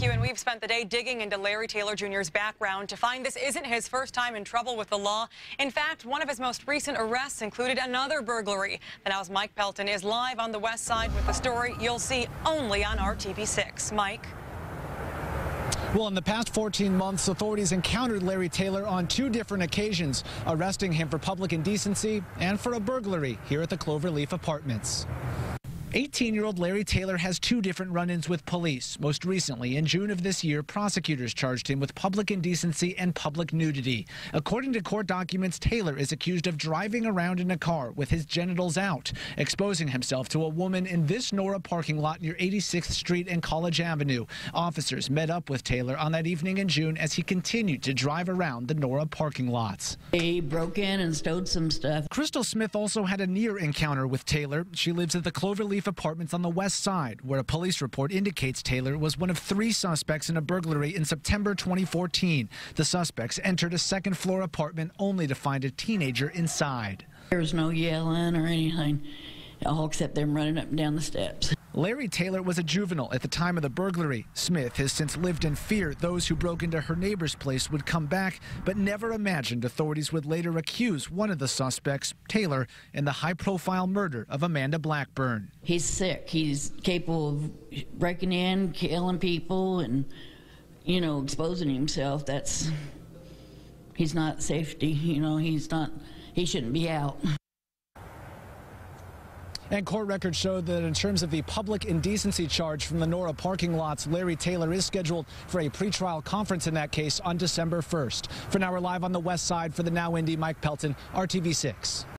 Thank you. And we've spent the day digging into Larry Taylor Jr.'s background to find this isn't his first time in trouble with the law. In fact, one of his most recent arrests included another burglary. The Now's Mike Pelton is live on the west side with the story you'll see only on RTV6. Mike. Well, in the past 14 months, authorities encountered Larry Taylor on two different occasions, arresting him for public indecency and for a burglary here at the Cloverleaf Apartments. 18-year-old Larry Taylor has two different run-ins with police. Most recently, in June of this year, prosecutors charged him with public indecency and public nudity. According to court documents, Taylor is accused of driving around in a car with his genitals out, exposing himself to a woman in this Nora parking lot near 86th Street and College Avenue. Officers met up with Taylor on that evening in June as he continued to drive around the Nora parking lots. He broke in and stole some stuff. Crystal Smith also had a near encounter with Taylor. She lives at the Cloverleaf apartments on the west side, where a police report indicates Taylor was one of three suspects in a burglary in September 2014. The suspects entered a second floor apartment only to find a teenager inside. There was no yelling or anything, all except them running up and down the steps. Larry Taylor was a juvenile at the time of the burglary. Smith has since lived in fear those who broke into her neighbor's place would come back, but never imagined authorities would later accuse one of the suspects, Taylor, in the high profile murder of Amanda Blackburn. He's sick. He's capable of breaking in, killing people, and, you know, exposing himself. That's. He's not safety. You know, he's not. He shouldn't be out. And court records show that in terms of the public indecency charge from the Nora parking lots, Larry Taylor is scheduled for a pretrial conference in that case on December 1st. For now, we're live on the west side for the Now Indy Mike Pelton, RTV6.